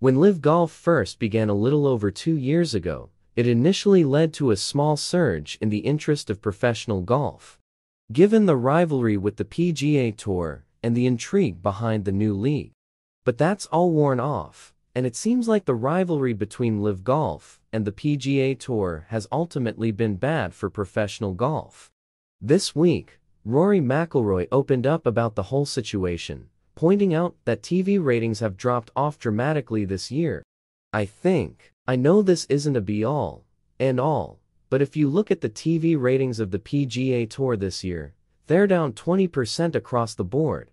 When LIV Golf first began a little over two years ago, it initially led to a small surge in the interest of professional golf. Given the rivalry with the PGA Tour and the intrigue behind the new league. But that's all worn off, and it seems like the rivalry between LIV Golf and the PGA Tour has ultimately been bad for professional golf. This week, Rory McIlroy opened up about the whole situation, pointing out that TV ratings have dropped off dramatically this year. I think, I know this isn't a be-all and all, but if you look at the TV ratings of the PGA Tour this year, they're down 20% across the board.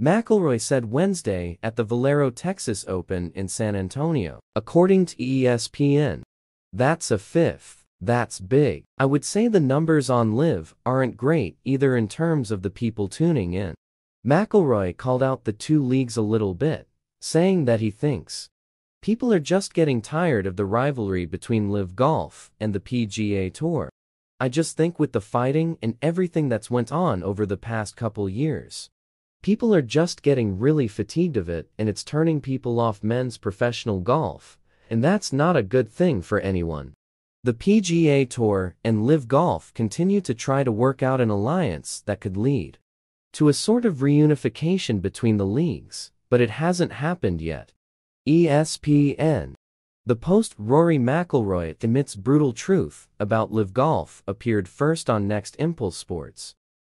McIlroy said Wednesday at the Valero Texas Open in San Antonio, according to ESPN. That's a fifth. That's big. I would say the numbers on LIV aren't great either in terms of the people tuning in. McIlroy called out the two leagues a little bit, saying that he thinks people are just getting tired of the rivalry between LIV Golf and the PGA Tour. I just think with the fighting and everything that's went on over the past couple years, people are just getting really fatigued of it and it's turning people off men's professional golf, and that's not a good thing for anyone. The PGA Tour and LIV Golf continue to try to work out an alliance that could lead to a sort of reunification between the leagues, but it hasn't happened yet. ESPN. The post Rory McIlroy admits brutal truth about LIV Golf appeared first on Next Impulse Sports.